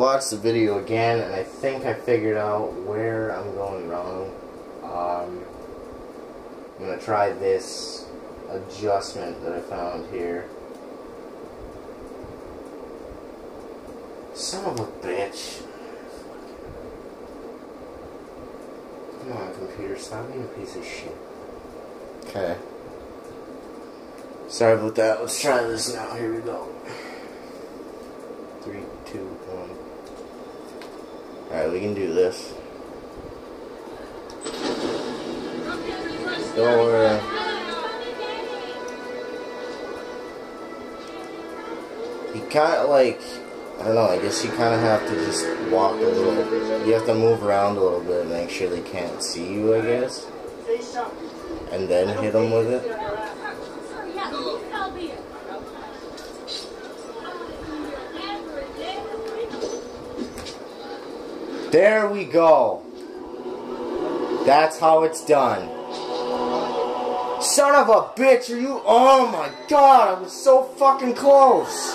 watched the video again and I think I figured out where I'm going wrong. Um, I'm going to try this adjustment that I found here. Son of a bitch. Come on, computer, stop being a piece of shit. Okay. Sorry about that. Let's try this now. Here we go. Three, two, one. Alright, we can do this. Don't worry. You kind of like, I don't know, I guess you kind of have to just walk a little. You have to move around a little bit and make sure they can't see you, I guess. And then hit them with it. There we go. That's how it's done. Son of a bitch, are you? Oh my god, I was so fucking close.